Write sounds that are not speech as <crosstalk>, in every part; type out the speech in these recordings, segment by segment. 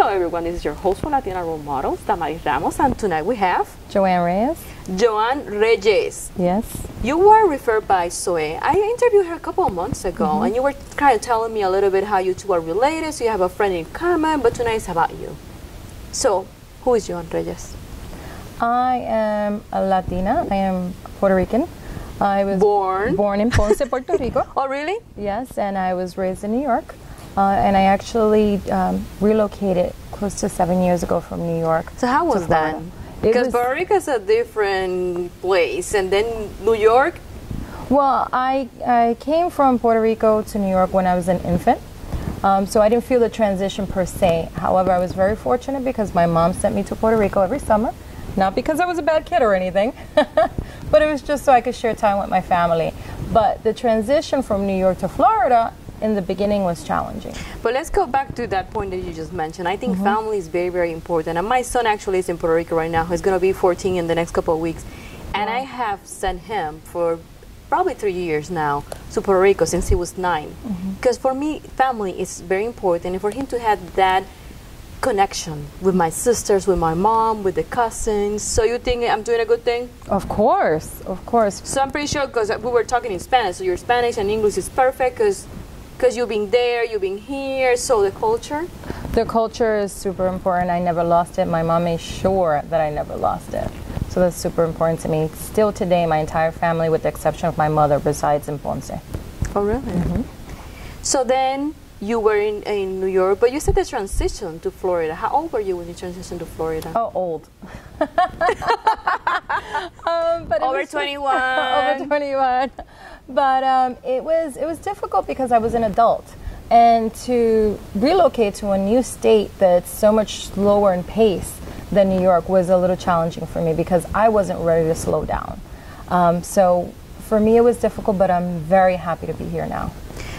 Hello everyone, this is your host for Latina Role Models, Damaris Ramos, and tonight we have Joann Reyes. Joann Reyes. Yes. You were referred by Zoe. I interviewed her a couple of months ago, Mm-hmm. and you were kind of telling me a little bit how you two are related, so you have a friend in common, but tonight it's about you. So, who is Joann Reyes? I am a Latina. I am Puerto Rican. I was Born? born in Ponce, Puerto Rico. <laughs> Oh, really? Yes, and I was raised in New York. Uh, and I actually um, relocated close to seven years ago from New York. So, how was that? Florida. Because Puerto Rico is a different place, and then New York. Well, I, I came from Puerto Rico to New York when I was an infant. Um, so I didn't feel the transition per se. However, I was very fortunate because my mom sent me to Puerto Rico every summer. Not because I was a bad kid or anything, <laughs> but it was just so I could share time with my family. But the transition from New York to Florida in the beginning was challenging. But let's go back to that point that you just mentioned. I think family is very, very important. And my son actually is in Puerto Rico right now. He's going to be 14 in the next couple of weeks. And I have sent him for probably three years now to Puerto Rico since he was 9 Mm-hmm. Because for me, family is very important. And for him to have that connection with my sisters, with my mom, with the cousins. So you think I'm doing a good thing? Of course, of course. So I'm pretty sure because we were talking in Spanish, so your Spanish and English is perfect because because you've been there, you've been here, so the culture. The culture is super important. I never lost it. My mom made sure that I never lost it. So that's super important to me. Still today, my entire family, with the exception of my mother, resides in Ponce. Oh, really? Mm-hmm. So then you were in, in New York, but you said the transition to Florida. How old were you when you transitioned to Florida? Oh, old. <laughs> um, but Over was- 21. <laughs> over 21. But um, it was it was difficult because I was an adult, and to relocate to a new state that's so much slower in pace than New York was a little challenging for me because I wasn't ready to slow down. Um, so for me, it was difficult, but I'm very happy to be here now.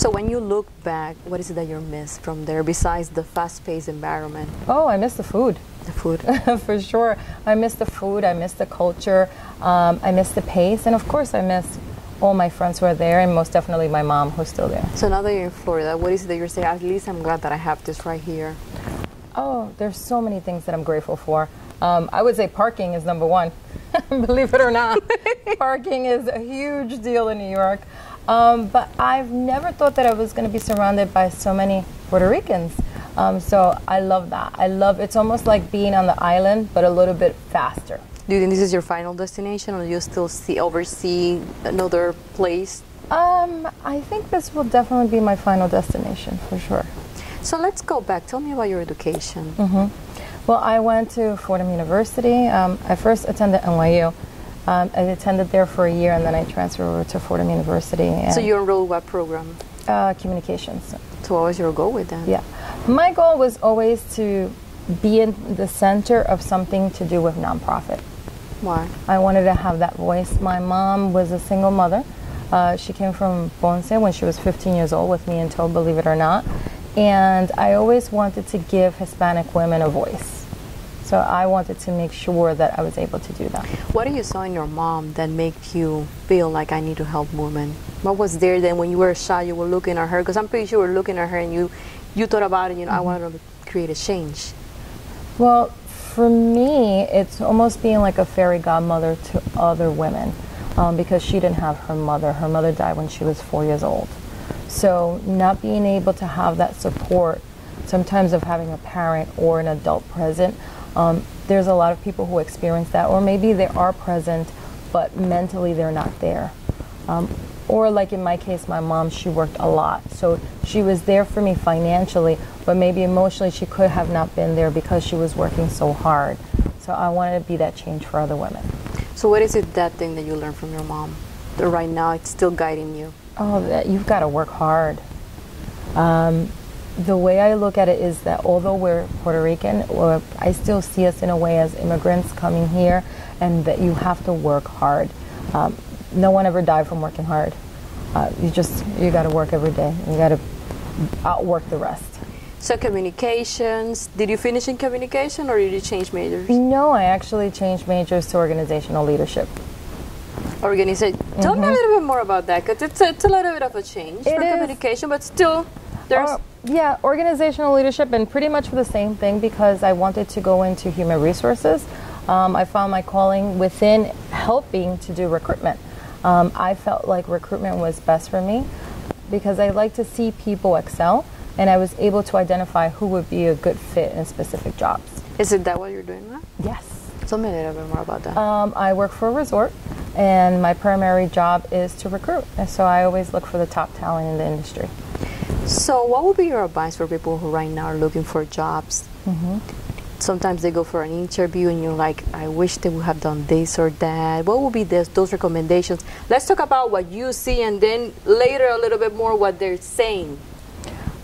So when you look back, what is it that you miss from there besides the fast-paced environment, Oh, I miss the food. the food? <laughs> for sure. I miss the food. I miss the culture. Um, I miss the pace, and of course, I miss all my friends who are there, and most definitely my mom who's still there. so now that you're in Florida, what is it that you're saying? At least I'm glad that I have this right here. Oh, there's so many things that I'm grateful for. Um, I would say parking is number one. <laughs> Believe it or not, <laughs> parking is a huge deal in New York. Um, but I've never thought that I was going to be surrounded by so many Puerto Ricans. Um, so I love that. I love it's almost like being on the island, but a little bit faster. Do you think this is your final destination, or do you still see oversee another place? Um, I think this will definitely be my final destination for sure. So let's go back. Tell me about your education. Well, I went to Fordham University. Um, I first attended NYU. Um, I attended there for a year, and then I transferred over to Fordham University. And, So you enrolled what program? uh, communications. So what was your goal with that? Yeah, my goal was always to be in the center of something to do with nonprofit. Why? I wanted to have that voice. My mom was a single mother. Uh, she came from Ponce when she was 15 years old with me in tow, believe it or not. And I always wanted to give Hispanic women a voice. So I wanted to make sure that I was able to do that. What do you saw in your mom that made you feel like I need to help women? What was there then when you were a child you were looking at her? Because I'm pretty sure you were looking at her and you, you thought about it, you know, I wanted to create a change. Well, for me, it's almost being like a fairy godmother to other women um, because she didn't have her mother. Her mother died when she was four years old. So, not being able to have that support, sometimes of having a parent or an adult present, um, there's a lot of people who experience that, or maybe they are present, but mentally they're not there. Um, or, like in my case, my mom, she worked a lot. So, she was there for me financially, but maybe emotionally she could have not been there because she was working so hard. So, I wanted to be that change for other women. So what is it that thing that you learned from your mom that right now it's still guiding you? Oh, that you've got to work hard. Um, the way I look at it is that although we're Puerto Rican, or I still see us in a way as immigrants coming here, and that you have to work hard. Um, no one ever died from working hard. Uh, you just you got to work every day. You got to outwork the rest. So communications, did you finish in communication or did you change majors? No, I actually changed majors to organizational leadership. Organization. Tell me a little bit more about that because it's a, it's a little bit of a change Mm-hmm. It for is. communication, but still there's Oh, Yeah, organizational leadership, and pretty much for the same thing because I wanted to go into human resources. Um, I found my calling within helping to do recruitment. Um, I felt like recruitment was best for me because I like to see people excel, and I was able to identify who would be a good fit in specific jobs. Is it that what you're doing now? Yes. Tell me a little bit more about that. Um, I work for a resort, and my primary job is to recruit. And so I always look for the top talent in the industry. So, what would be your advice for people who right now are looking for jobs? Mm-hmm. Sometimes they go for an interview and you're like, I wish they would have done this or that. What would be this, those recommendations? Let's talk about what you see and then later a little bit more what they're saying.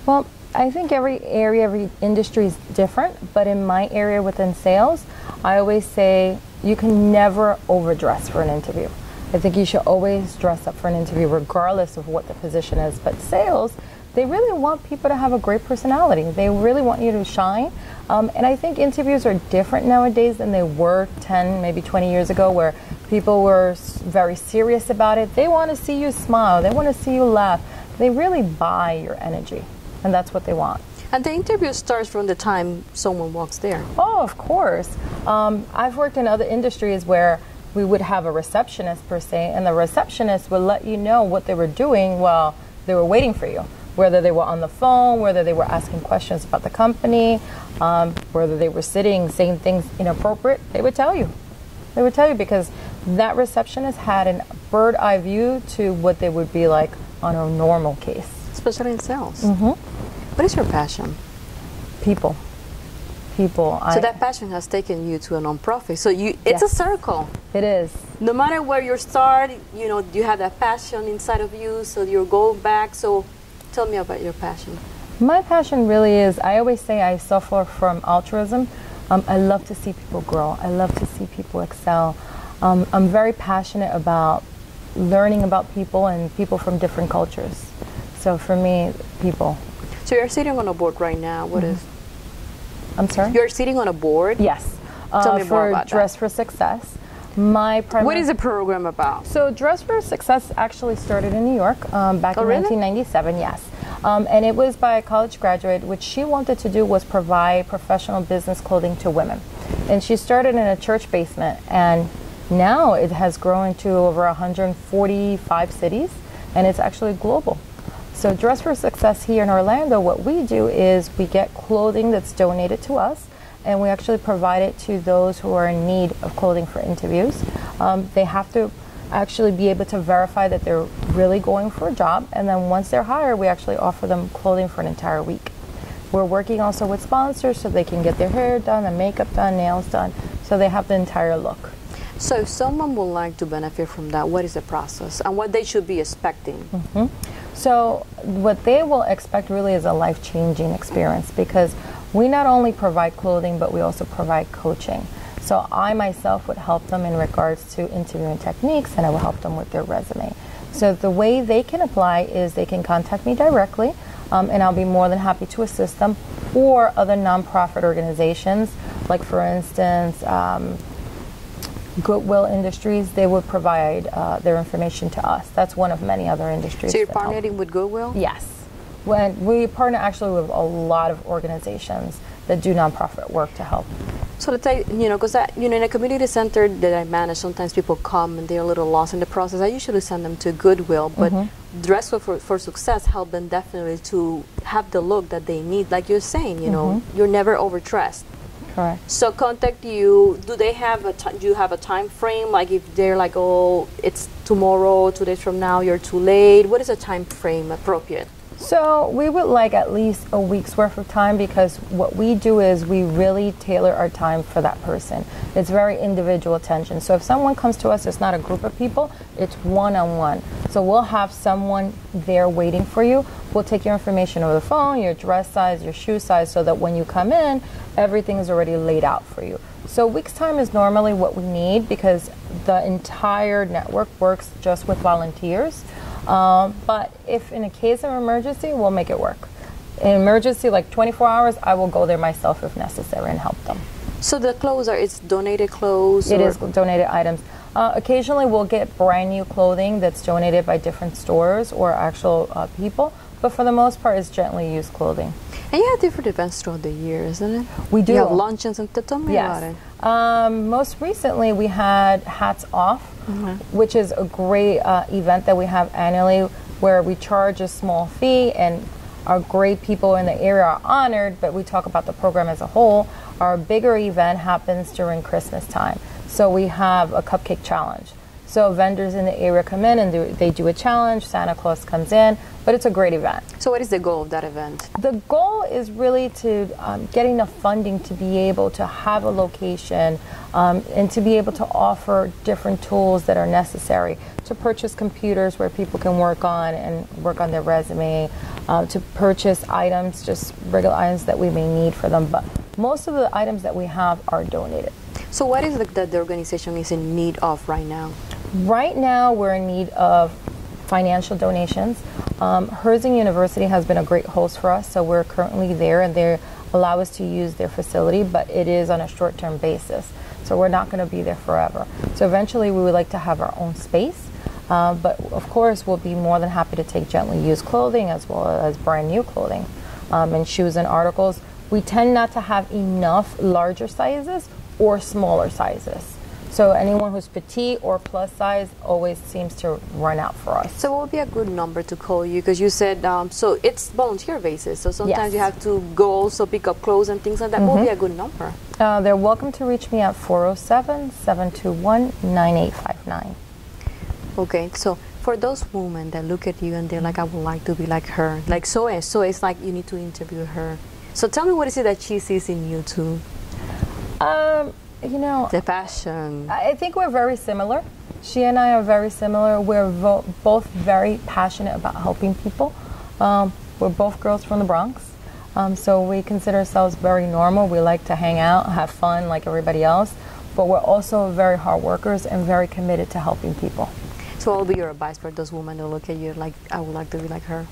Well, I think every area, every industry is different, but in my area within sales, I always say you can never overdress for an interview. I think you should always dress up for an interview regardless of what the position is. But sales, they really want people to have a great personality. They really want you to shine. Um, and I think interviews are different nowadays than they were 10, maybe 20 years ago, where people were very serious about it. They want to see you smile, they want to see you laugh. They really buy your energy, and that's what they want. And the interview starts from the time someone walks there. Oh, of course. Um, I've worked in other industries where we would have a receptionist per se, and the receptionist would let you know what they were doing while they were waiting for you. Whether they were on the phone, whether they were asking questions about the company, um, whether they were sitting saying things inappropriate, they would tell you. They would tell you because that receptionist had a bird eye view to what they would be like on a normal case. especially in sales. Mm-hmm. What is your passion? People. People. so I, that passion has taken you to a nonprofit. So you, it's a circle. it is. No matter where you start, you know you have that passion inside of you. So you're going back. So tell me about your passion. My passion really is, I always say I suffer from altruism. Um, I love to see people grow. I love to see people excel. Um, I'm very passionate about learning about people and people from different cultures. So for me, people. So you're sitting on a board right now. What is? I'm sorry? You're sitting on a board. yes. Uh, Tell me for more about that. Dress for Success. My primary. What is the program about? So Dress for Success actually started in New York um, back Oh, in really? 1997. Yes, um, and it was by a college graduate. What she wanted to do was provide professional business clothing to women, and she started in a church basement, and now it has grown to over 145 cities, and it's actually global. So Dress for Success here in Orlando, what we do is we get clothing that's donated to us and we actually provide it to those who are in need of clothing for interviews. Um, they have to actually be able to verify that they're really going for a job, and then once they're hired, we actually offer them clothing for an entire week. We're working also with sponsors so they can get their hair done, their makeup done, nails done, so they have the entire look. So if someone would like to benefit from that, what is the process and what they should be expecting? So, what they will expect really is a life changing experience because we not only provide clothing, but we also provide coaching. So, I myself would help them in regards to interviewing techniques and I will help them with their resume. So, the way they can apply is they can contact me directly um, and I'll be more than happy to assist them or other nonprofit organizations, like for instance, um, Goodwill Industries, they would provide uh, their information to us. That's one of many other industries. So you're help. partnering with Goodwill? Yes. When we partner actually with a lot of organizations that do nonprofit work to help. So let's say, you know, because you know, in a community center that I manage, sometimes people come and they're a little lost in the process. I usually send them to Goodwill, but mm-hmm. Dress for, for, Success help them definitely to have the look that they need. Like you're saying, you know, mm-hmm. you're never overdressed. Correct. So contact you. Do they have a ti- do you have a time frame? Like if they're like, oh, it's tomorrow, two days from now, you're too late. What is a time frame appropriate? So we would like at least a week's worth of time because what we do is we really tailor our time for that person. It's very individual attention. So if someone comes to us, it's not a group of people, it's one on one. So we'll have someone there waiting for you. We'll take your information over the phone, your dress size, your shoe size, so that when you come in, everything is already laid out for you. So week's time is normally what we need because the entire network works just with volunteers. Um, but if in a case of emergency, we'll make it work. In emergency, like 24 hours, I will go there myself if necessary and help them. So the clothes are it's donated clothes. It or- is donated items. Uh, occasionally, we'll get brand new clothing that's donated by different stores or actual uh, people, but for the most part, it's gently used clothing. And you have different events throughout the year, isn't it? We do. You have luncheons and tell me about it. Yes. Um, most recently, we had Hats Off, which is a great uh, event that we have annually where we charge a small fee and our great people in the area are honored, but we talk about the program as a whole. Our bigger event happens during Christmas time. So we have a cupcake challenge. So vendors in the area come in and do, they do a challenge. Santa Claus comes in, but it's a great event. So, what is the goal of that event? The goal is really to um, get enough funding to be able to have a location um, and to be able to offer different tools that are necessary to purchase computers where people can work on and work on their resume, uh, to purchase items, just regular items that we may need for them. But most of the items that we have are donated. So, what is it that the organization is in need of right now? Right now, we're in need of financial donations. Um, Herzing University has been a great host for us, so we're currently there and they allow us to use their facility, but it is on a short term basis. So we're not going to be there forever. So eventually, we would like to have our own space. Uh, but of course, we'll be more than happy to take gently used clothing as well as brand new clothing um, and shoes and articles. We tend not to have enough larger sizes or smaller sizes. So anyone who's petite or plus size always seems to run out for us. So, what would be a good number to call you? Because you said, um, so it's volunteer basis. So, sometimes Yes. you have to go also pick up clothes and things like that. What would be a good number? Uh, they're welcome to reach me at 407 721 9859. Okay, so for those women that look at you and they're like, I would like to be like her, like so and so, it's like you need to interview her. So tell me what is it that she sees in you too? Um, you know, The passion. I think we're very similar. She and I are very similar. We're vo- both very passionate about helping people. Um, we're both girls from the Bronx. Um, so we consider ourselves very normal. We like to hang out, have fun like everybody else. But we're also very hard workers and very committed to helping people. So what will be your advice for those women that look at you like, I would like to be like her?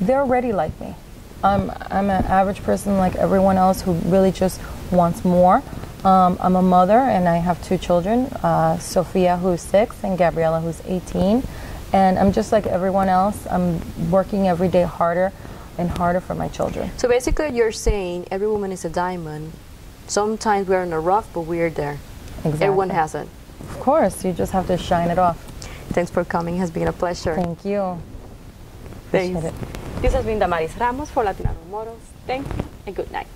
They're already like me. Um, I'm an average person like everyone else who really just wants more. Um, I'm a mother and I have two children, uh, Sophia who's six and Gabriella who's 18. And I'm just like everyone else. I'm working every day harder and harder for my children. So basically, you're saying every woman is a diamond. Sometimes we're in the rough, but we're there. Exactly. Everyone has it. Of course, you just have to shine it off. Thanks for coming. It has been a pleasure. Thank you. Thanks. This has been Damaris Ramos for Latina Models. Thank you and good night.